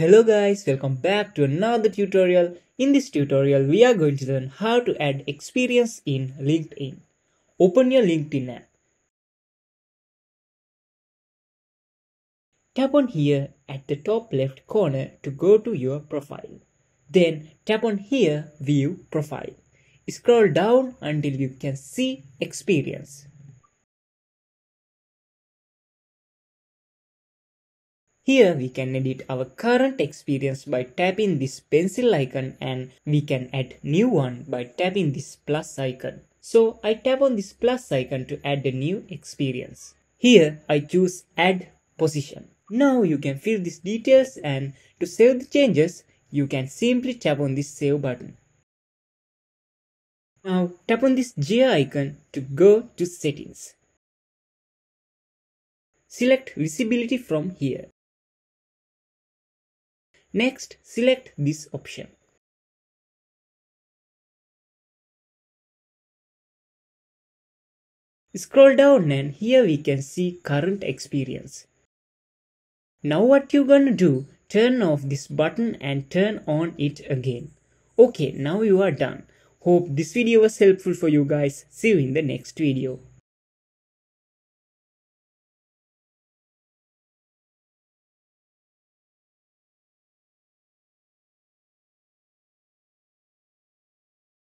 Hello guys, welcome back to another tutorial. In this tutorial, we are going to learn how to add experience in LinkedIn. Open your LinkedIn app. Tap on here at the top left corner to go to your profile. Then tap on here, view profile. Scroll down until you can see experience. Here we can edit our current experience by tapping this pencil icon and we can add new one by tapping this plus icon. So I tap on this plus icon to add a new experience. Here I choose add position. Now you can fill these details and to save the changes you can simply tap on this save button. Now tap on this gear icon to go to settings. Select visibility from here. Next, select this option. Scroll down and here we can see current experience. Now what you gonna do, turn off this button and turn on it again. Okay, now you are done. Hope this video was helpful for you guys. See you in the next video.